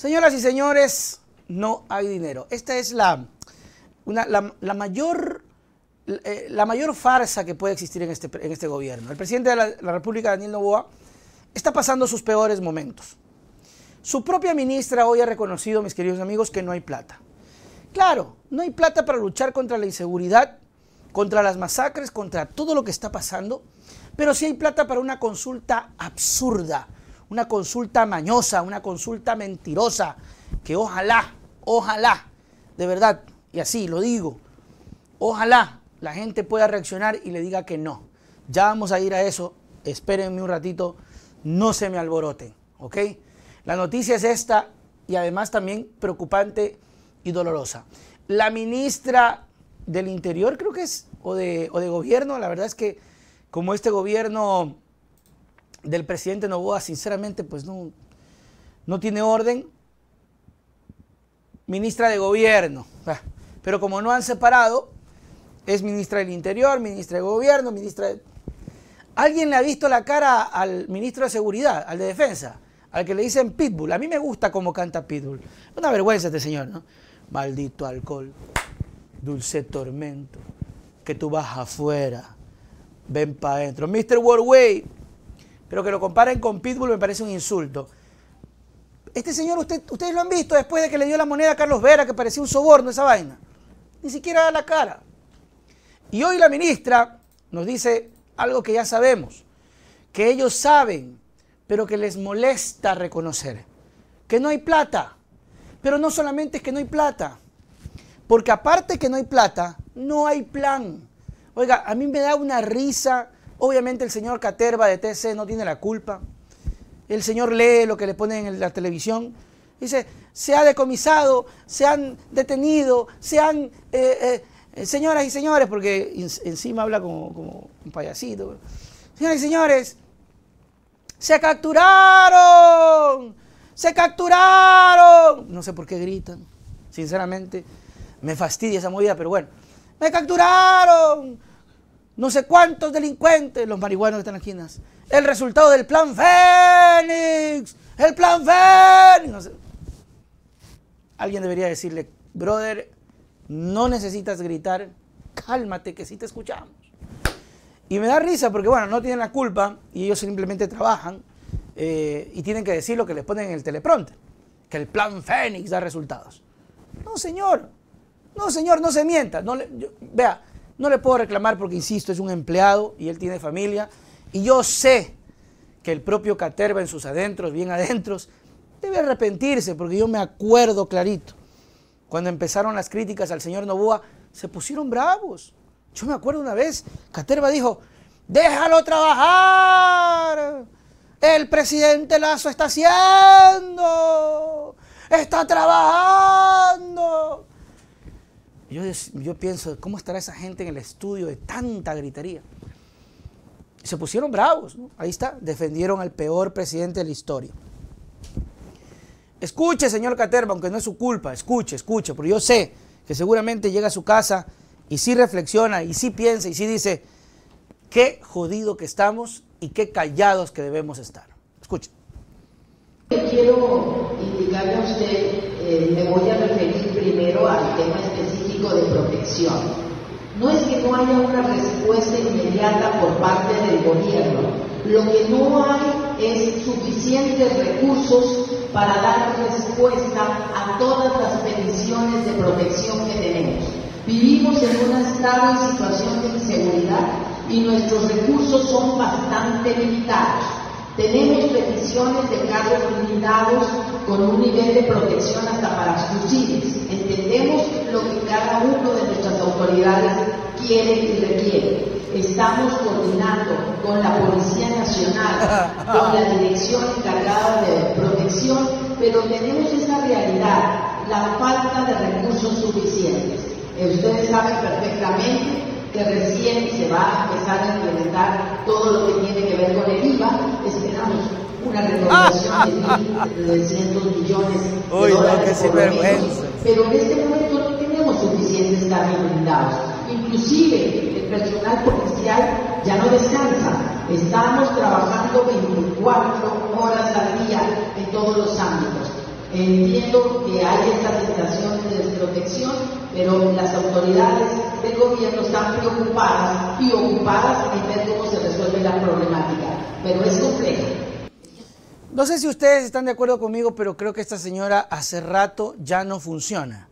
Señoras y señores, no hay dinero. Esta es la, eh, mayor farsa que puede existir en este, en este gobierno. El presidente de la, la República, Daniel Novoa, está pasando sus peores momentos. Su propia ministra hoy ha reconocido, mis queridos amigos, que no hay plata. Claro, no hay plata para luchar contra la inseguridad, contra las masacres, contra todo lo que está pasando, pero sí hay plata para una consulta absurda, una consulta mañosa, una consulta mentirosa, que ojalá, ojalá, de verdad, y así lo digo, ojalá la gente pueda reaccionar y le diga que no. Ya vamos a ir a eso, espérenme un ratito, no se me alboroten, ¿ok? La noticia es esta y además también preocupante y dolorosa. La ministra del Interior, creo que es, o de, o de Gobierno, la verdad es que como este gobierno del presidente Novoa, sinceramente, pues no, no tiene orden. Ministra de Gobierno. Ah, pero como no han separado, es ministra del Interior, ministra de Gobierno, ministra de... ¿Alguien le ha visto la cara al ministro de Seguridad, al de Defensa? Al que le dicen Pitbull. A mí me gusta cómo canta Pitbull. Una vergüenza este señor, ¿no? Maldito alcohol, dulce tormento, que tú vas afuera, ven para adentro. Mr. Worldway, pero que lo comparen con Pitbull me parece un insulto. Este señor, usted, ustedes lo han visto después de que le dio la moneda a Carlos Vera, que parecía un soborno esa vaina. Ni siquiera da la cara. Y hoy la ministra nos dice algo que ya sabemos, que ellos saben, pero que les molesta reconocer, que no hay plata. Pero no solamente es que no hay plata, porque aparte que no hay plata, no hay plan. Oiga, a mí me da una risa Obviamente el señor Caterva de TC no tiene la culpa. El señor lee lo que le ponen en la televisión. Dice, se ha decomisado, se han detenido, se han... Eh, eh, señoras y señores, porque encima habla como, como un payasito. Señoras y señores, se capturaron, se capturaron. No sé por qué gritan, sinceramente. Me fastidia esa movida, pero bueno. Me capturaron no sé cuántos delincuentes, los marihuanos que están en las esquinas. El resultado del plan Fénix, el plan Fénix. Alguien debería decirle, brother, no necesitas gritar, cálmate que sí te escuchamos. Y me da risa porque, bueno, no tienen la culpa y ellos simplemente trabajan eh, y tienen que decir lo que les ponen en el teleprompter, que el plan Fénix da resultados. No, señor, no, señor, no se mienta. No vea, no le puedo reclamar porque, insisto, es un empleado y él tiene familia. Y yo sé que el propio Caterva en sus adentros, bien adentros, debe arrepentirse porque yo me acuerdo clarito. Cuando empezaron las críticas al señor Novoa, se pusieron bravos. Yo me acuerdo una vez, Caterva dijo, déjalo trabajar. El presidente Lazo está haciendo. Está trabajando. Yo, pienso, ¿cómo estará esa gente en el estudio de tanta gritería? Se pusieron bravos, ¿no? ahí está, defendieron al peor presidente de la historia. Escuche, señor Caterba, aunque no es su culpa, escuche, escuche, porque yo sé que seguramente llega a su casa y sí reflexiona y sí piensa y sí dice, qué jodido que estamos y qué callados que debemos estar. Escuche. Quiero indicarle a usted, eh, me voy a referir primero al tema específico de protección. No es que no haya una respuesta inmediata por parte del gobierno, lo que no hay es suficientes recursos para dar respuesta a todas las peticiones de protección que tenemos. Vivimos en una estable situación de inseguridad y nuestros recursos son bastante limitados. Tenemos peticiones de cargos blindados con un nivel de protección hasta para fusiles. Entendemos lo que cada uno de nuestras autoridades quiere y requiere. Estamos coordinando con la Policía Nacional, con la Dirección encargada de protección, pero tenemos esa realidad, la falta de recursos suficientes. Eh, ustedes saben perfectamente que recién se va a empezar a implementar todo lo que tiene que ver con el IVA. Esperamos una recaudación de 100 millones de dólares pero en este momento no tenemos suficientes cargos blindados. Inclusive el personal policial ya no descansa. Estamos trabajando 24 horas al día en todos los ámbitos. Entiendo que hay esta sensación de desprotección, pero las autoridades del gobierno están preocupadas y ocupadas en ver cómo se resuelve la problemática, pero es compleja. No sé si ustedes están de acuerdo conmigo, pero creo que esta señora hace rato ya no funciona.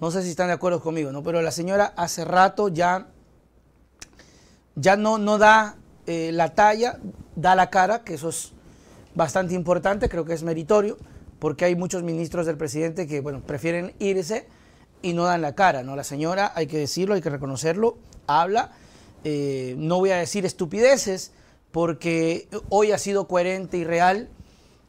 No sé si están de acuerdo conmigo, ¿no? Pero la señora hace rato ya, ya no, no da eh, la talla, da la cara, que eso es bastante importante, creo que es meritorio, porque hay muchos ministros del presidente que, bueno, prefieren irse y no dan la cara, ¿no? La señora, hay que decirlo, hay que reconocerlo, habla, eh, no voy a decir estupideces, porque hoy ha sido coherente y real,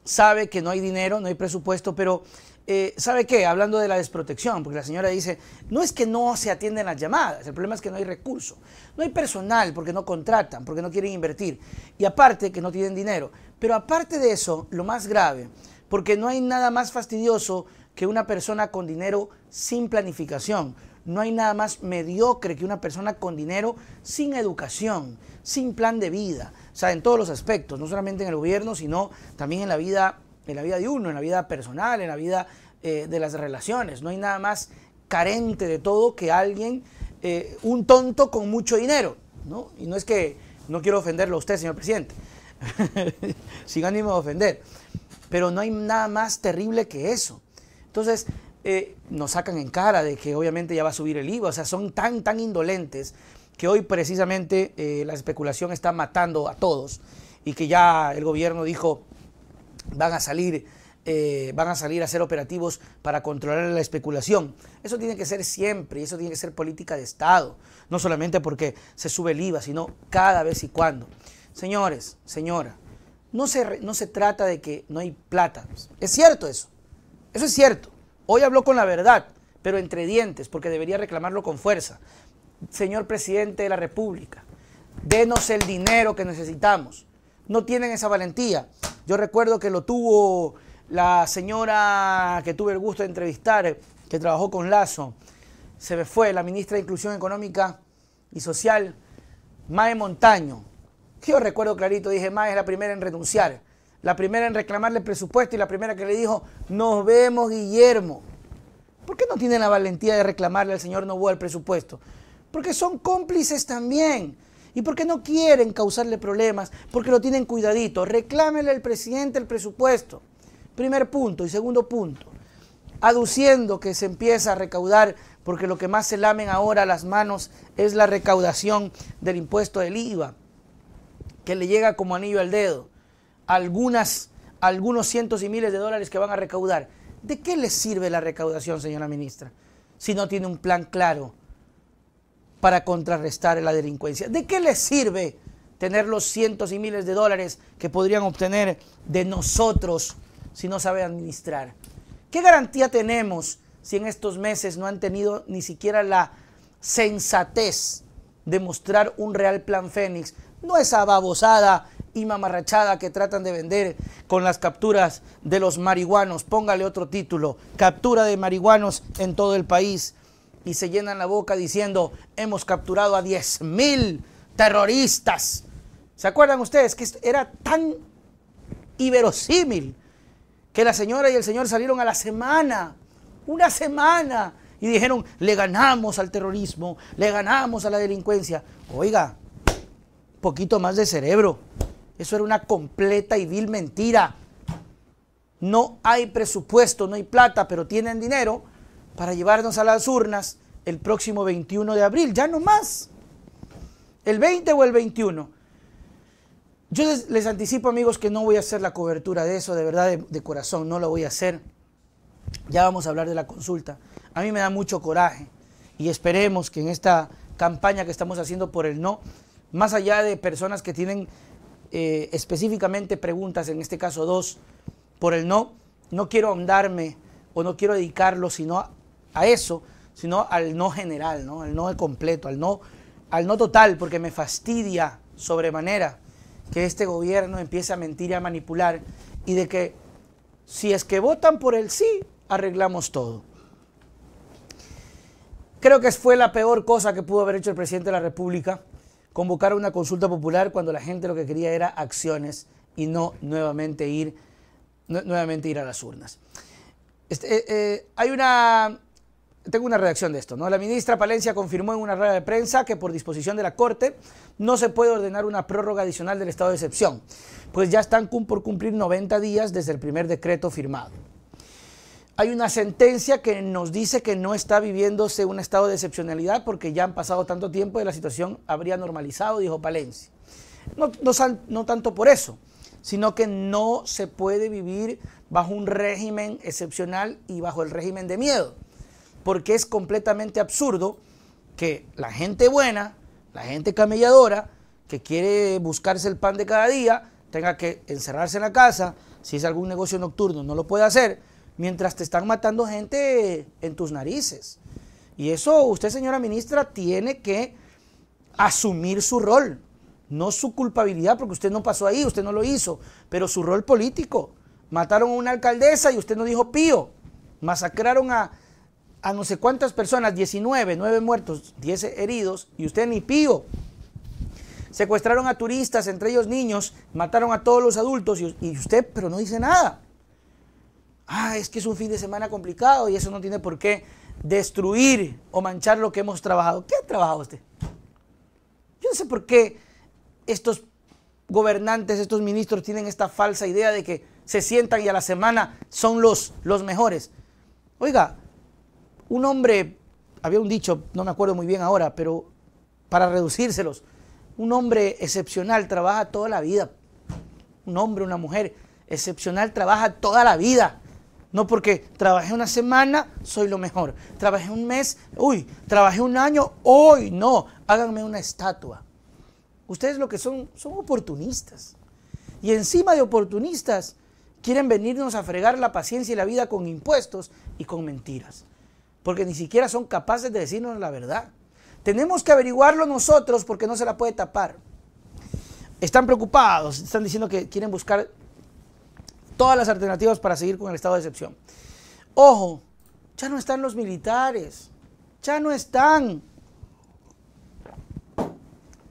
sabe que no hay dinero, no hay presupuesto, pero eh, ¿sabe qué? Hablando de la desprotección, porque la señora dice, no es que no se atienden las llamadas, el problema es que no hay recursos, no hay personal porque no contratan, porque no quieren invertir, y aparte que no tienen dinero. Pero aparte de eso, lo más grave, porque no hay nada más fastidioso que una persona con dinero sin planificación, no hay nada más mediocre que una persona con dinero sin educación, sin plan de vida, o sea, en todos los aspectos, no solamente en el gobierno, sino también en la vida en la vida de uno, en la vida personal, en la vida eh, de las relaciones. No hay nada más carente de todo que alguien, eh, un tonto con mucho dinero. ¿no? Y no es que no quiero ofenderlo a usted, señor presidente, sin ánimo de ofender, pero no hay nada más terrible que eso. Entonces, eh, nos sacan en cara de que obviamente ya va a subir el IVA, o sea, son tan, tan indolentes que hoy precisamente la especulación está matando a todos y que ya el gobierno dijo, van a salir eh, van a salir a hacer operativos para controlar la especulación. Eso tiene que ser siempre y eso tiene que ser política de Estado, no solamente porque se sube el IVA, sino cada vez y cuando. Señores, señora, no se, no se trata de que no hay plata. Es cierto eso, eso es cierto. Hoy habló con la verdad, pero entre dientes, porque debería reclamarlo con fuerza. Señor presidente de la República, denos el dinero que necesitamos. No tienen esa valentía. Yo recuerdo que lo tuvo la señora que tuve el gusto de entrevistar, que trabajó con Lazo. Se me fue la ministra de Inclusión Económica y Social, Mae Montaño. Yo recuerdo clarito, dije, Mae es la primera en renunciar, la primera en reclamarle presupuesto y la primera que le dijo, nos vemos Guillermo. ¿Por qué no tienen la valentía de reclamarle al señor Novoa el presupuesto? Porque son cómplices también. ¿Y por qué no quieren causarle problemas? Porque lo tienen cuidadito. Reclámele al presidente el presupuesto. Primer punto. Y segundo punto, aduciendo que se empieza a recaudar, porque lo que más se lamen ahora las manos es la recaudación del impuesto del IVA, que le llega como anillo al dedo. Algunas, algunos cientos y miles de dólares que van a recaudar. ¿De qué les sirve la recaudación, señora ministra, si no tiene un plan claro? para contrarrestar la delincuencia. ¿De qué les sirve tener los cientos y miles de dólares que podrían obtener de nosotros si no sabe administrar? ¿Qué garantía tenemos si en estos meses no han tenido ni siquiera la sensatez de mostrar un real plan Fénix? No esa babosada y mamarrachada que tratan de vender con las capturas de los marihuanos. Póngale otro título, captura de marihuanos en todo el país y se llenan la boca diciendo, hemos capturado a 10 mil terroristas. ¿Se acuerdan ustedes que era tan iberosímil que la señora y el señor salieron a la semana, una semana, y dijeron, le ganamos al terrorismo, le ganamos a la delincuencia. Oiga, poquito más de cerebro. Eso era una completa y vil mentira. No hay presupuesto, no hay plata, pero tienen dinero para llevarnos a las urnas el próximo 21 de abril, ya no más. El 20 o el 21. Yo les, anticipo, amigos, que no voy a hacer la cobertura de eso, de verdad, de, de corazón, no lo voy a hacer. Ya vamos a hablar de la consulta. A mí me da mucho coraje y esperemos que en esta campaña que estamos haciendo por el no, más allá de personas que tienen eh, específicamente preguntas, en este caso dos, por el no, no quiero ahondarme o no quiero dedicarlo sino a eso, sino al no general, ¿no? al no completo, al no, al no total, porque me fastidia sobremanera que este gobierno empiece a mentir y a manipular y de que si es que votan por el sí, arreglamos todo. Creo que fue la peor cosa que pudo haber hecho el presidente de la República, convocar una consulta popular cuando la gente lo que quería era acciones y no nuevamente ir, nuevamente ir a las urnas. Este, eh, eh, hay una tengo una redacción de esto, ¿no? La ministra Palencia confirmó en una rueda de prensa que por disposición de la Corte no se puede ordenar una prórroga adicional del estado de excepción, pues ya están por cumplir 90 días desde el primer decreto firmado. Hay una sentencia que nos dice que no está viviéndose un estado de excepcionalidad porque ya han pasado tanto tiempo y la situación habría normalizado, dijo Palencia. No, no, tanto por eso, sino que no se puede vivir bajo un régimen excepcional y bajo el régimen de miedo porque es completamente absurdo que la gente buena, la gente camelladora, que quiere buscarse el pan de cada día, tenga que encerrarse en la casa, si es algún negocio nocturno no lo puede hacer, mientras te están matando gente en tus narices. Y eso usted, señora ministra, tiene que asumir su rol, no su culpabilidad, porque usted no pasó ahí, usted no lo hizo, pero su rol político. Mataron a una alcaldesa y usted no dijo pío. Masacraron a a no sé cuántas personas, 19, 9 muertos, 10 heridos, y usted ni pío. Secuestraron a turistas, entre ellos niños, mataron a todos los adultos, y, usted, pero no dice nada. Ah, es que es un fin de semana complicado y eso no tiene por qué destruir o manchar lo que hemos trabajado. ¿Qué ha trabajado usted? Yo no sé por qué estos gobernantes, estos ministros tienen esta falsa idea de que se sientan y a la semana son los, los mejores. Oiga, un hombre, había un dicho, no me acuerdo muy bien ahora, pero para reducírselos, un hombre excepcional trabaja toda la vida. Un hombre, una mujer excepcional trabaja toda la vida. No porque trabajé una semana, soy lo mejor. Trabajé un mes, uy, trabajé un año, hoy no. Háganme una estatua. Ustedes lo que son, son oportunistas. Y encima de oportunistas, quieren venirnos a fregar la paciencia y la vida con impuestos y con mentiras porque ni siquiera son capaces de decirnos la verdad. Tenemos que averiguarlo nosotros porque no se la puede tapar. Están preocupados, están diciendo que quieren buscar todas las alternativas para seguir con el estado de excepción. Ojo, ya no están los militares, ya no están.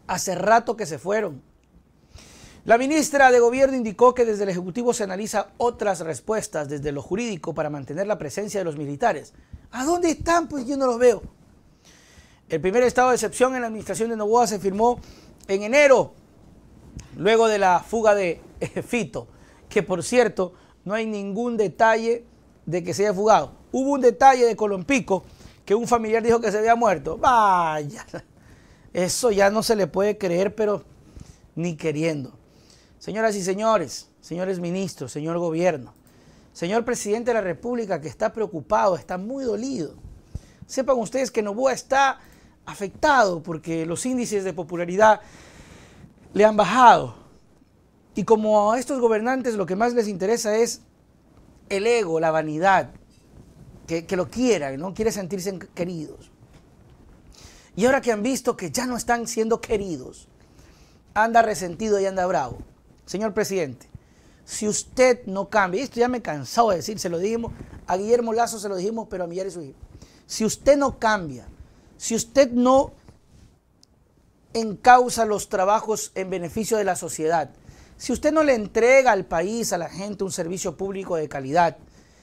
Hace rato que se fueron. La ministra de Gobierno indicó que desde el Ejecutivo se analiza otras respuestas desde lo jurídico para mantener la presencia de los militares. ¿A dónde están? Pues yo no los veo. El primer estado de excepción en la administración de Novoa se firmó en enero, luego de la fuga de Fito, que por cierto no hay ningún detalle de que se haya fugado. Hubo un detalle de Colompico que un familiar dijo que se había muerto. Vaya, eso ya no se le puede creer, pero ni queriendo. Señoras y señores, señores ministros, señor gobierno, señor presidente de la República que está preocupado, está muy dolido. Sepan ustedes que Novoa está afectado porque los índices de popularidad le han bajado. Y como a estos gobernantes lo que más les interesa es el ego, la vanidad, que, lo quieran, no quiere sentirse queridos. Y ahora que han visto que ya no están siendo queridos, anda resentido y anda bravo. Señor presidente, si usted no cambia, esto ya me he cansado de decir, se lo dijimos, a Guillermo Lazo se lo dijimos, pero a Millar y su. Si usted no cambia, si usted no encausa los trabajos en beneficio de la sociedad, si usted no le entrega al país, a la gente, un servicio público de calidad,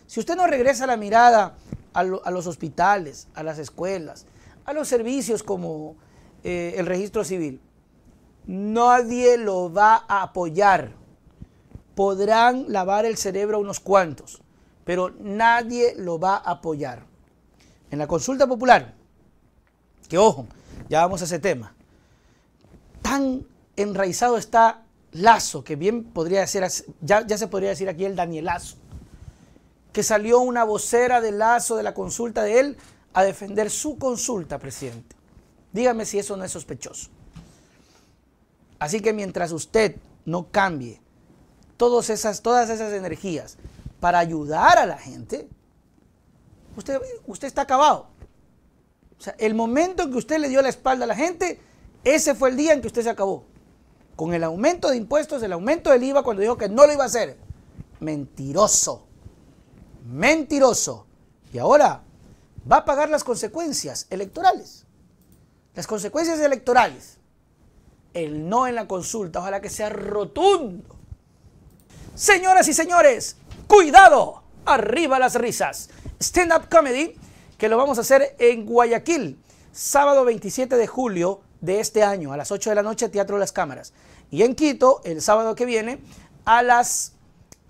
si usted no regresa la mirada a, los hospitales, a las escuelas, a los servicios como eh, el registro civil, nadie lo va a apoyar podrán lavar el cerebro a unos cuantos, pero nadie lo va a apoyar. En la consulta popular, que ojo, ya vamos a ese tema, tan enraizado está Lazo, que bien podría ser, ya, ya se podría decir aquí el Danielazo, que salió una vocera de Lazo de la consulta de él a defender su consulta, presidente. Dígame si eso no es sospechoso. Así que mientras usted no cambie todas esas, todas esas energías para ayudar a la gente, usted, usted está acabado. O sea, el momento en que usted le dio la espalda a la gente, ese fue el día en que usted se acabó. Con el aumento de impuestos, el aumento del IVA cuando dijo que no lo iba a hacer. Mentiroso. Mentiroso. Y ahora va a pagar las consecuencias electorales. Las consecuencias electorales. El no en la consulta, ojalá que sea rotundo Señoras y señores, cuidado. arriba las risas. Stand Up Comedy, que lo vamos a hacer en Guayaquil, sábado 27 de julio de este año, a las 8 de la noche, Teatro Las Cámaras. Y en Quito, el sábado que viene, a las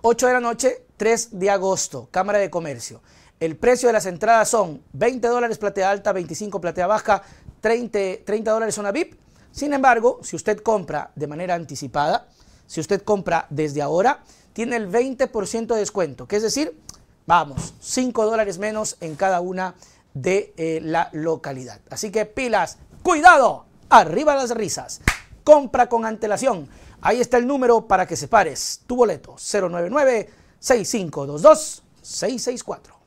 8 de la noche, 3 de agosto, Cámara de Comercio. El precio de las entradas son 20 dólares platea alta, 25 platea baja, 30, 30 dólares zona VIP. Sin embargo, si usted compra de manera anticipada, si usted compra desde ahora, tiene el 20% de descuento, que es decir, vamos, 5 dólares menos en cada una de eh, la localidad. Así que pilas, cuidado, arriba las risas. Compra con antelación. Ahí está el número para que separes tu boleto 099 6522 664.